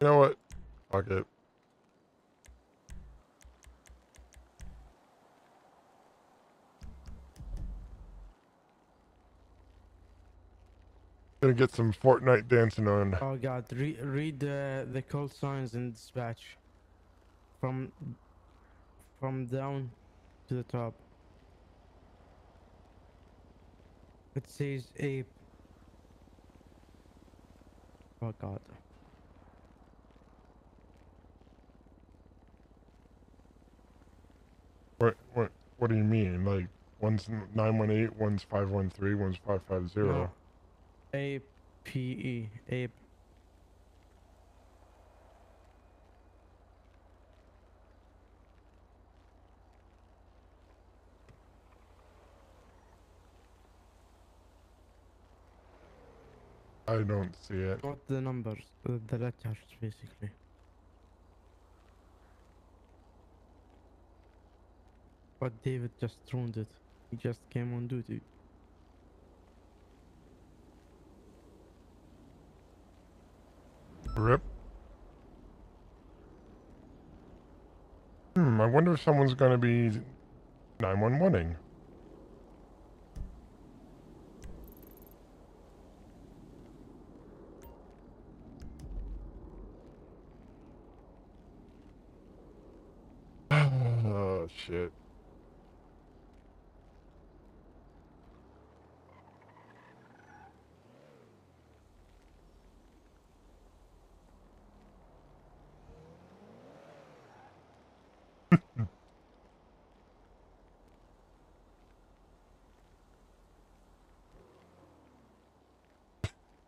You know what? Fuck it. Gonna get some Fortnite dancing on. Oh god, Re- read the the call signs in dispatch. From from down to the top. It says ape. Oh god. What what what do you mean? Like one's nine one eight, one's five one three, one's five five zero. A P E ape. I don't see it. Not the numbers, the, the letters basically. But David just ruined it. He just came on duty. Rip. Hmm, I wonder if someone's gonna be 911ing. Oh shit.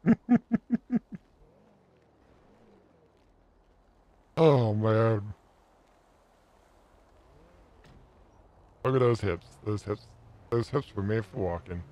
Oh man. Look at those hips. Those hips those hips were made for walking.